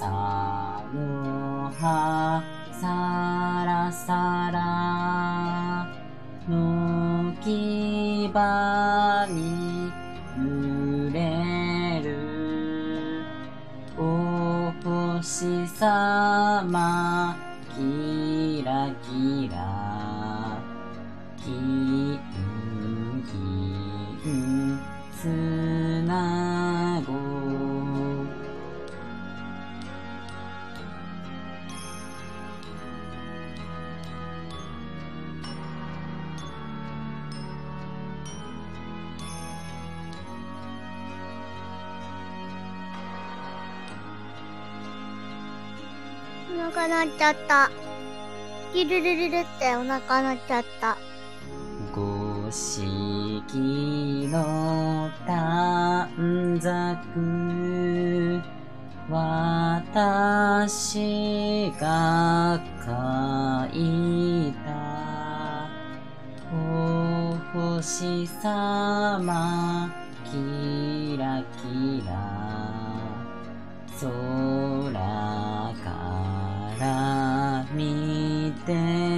さの葉さらさらのきばに揺れるお星さまキラキラキンキンつお腹鳴っちゃった。キルルルルってお腹鳴っちゃった。五色の短冊。私が書いた。お星さまキラキラ。空。から見てる